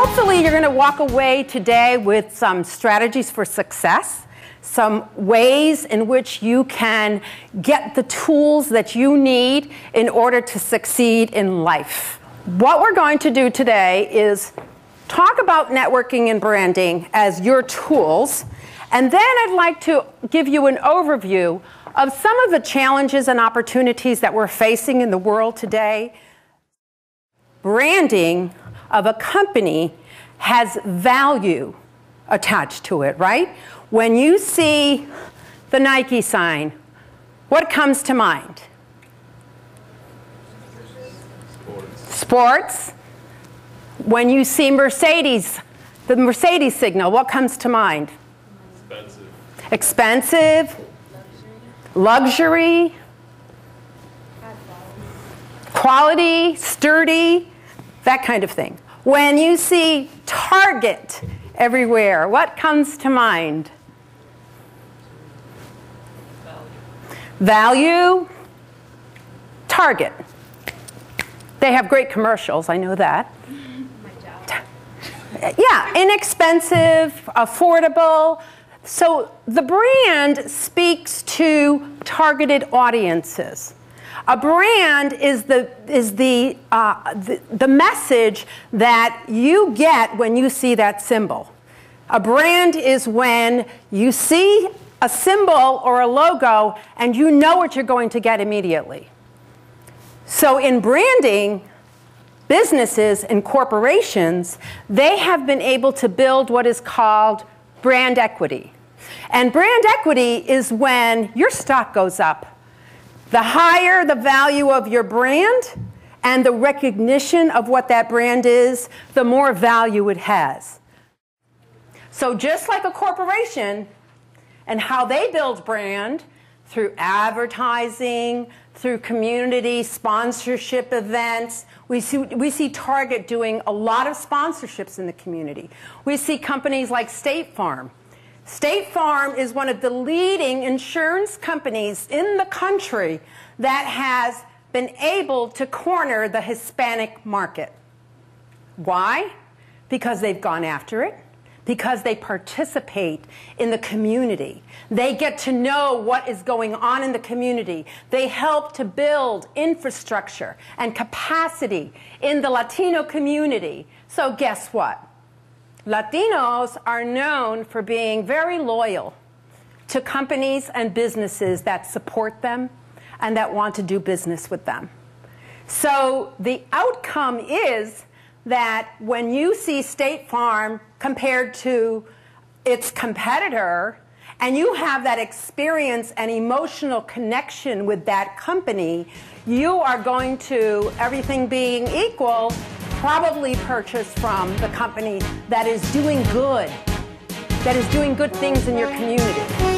Hopefully, you're going to walk away today with some strategies for success, some ways in which you can get the tools that you need in order to succeed in life. What we're going to do today is talk about networking and branding as your tools, and then I'd like to give you an overview of some of the challenges and opportunities that we're facing in the world today. Branding of a company has value attached to it, right? When you see the Nike sign, what comes to mind? Sports. Sports. When you see Mercedes, the Mercedes signal, what comes to mind? Expensive. Expensive. Luxury. luxury quality, sturdy, that kind of thing. When you see Target everywhere, what comes to mind? Value. Target. They have great commercials, I know that. Yeah, inexpensive, affordable. So the brand speaks to targeted audiences. A brand is the, is the, uh, the, the message that you get when you see that symbol. A brand is when you see a symbol or a logo and you know what you're going to get immediately. So in branding, businesses and corporations, they have been able to build what is called brand equity. And brand equity is when your stock goes up the higher the value of your brand and the recognition of what that brand is, the more value it has. So just like a corporation and how they build brand through advertising, through community sponsorship events, we see, we see Target doing a lot of sponsorships in the community. We see companies like State Farm State Farm is one of the leading insurance companies in the country that has been able to corner the Hispanic market. Why? Because they've gone after it, because they participate in the community. They get to know what is going on in the community. They help to build infrastructure and capacity in the Latino community. So, guess what? Latinos are known for being very loyal to companies and businesses that support them and that want to do business with them. So the outcome is that when you see State Farm compared to its competitor, and you have that experience and emotional connection with that company, you are going to, everything being equal, probably purchased from the company that is doing good, that is doing good things in your community.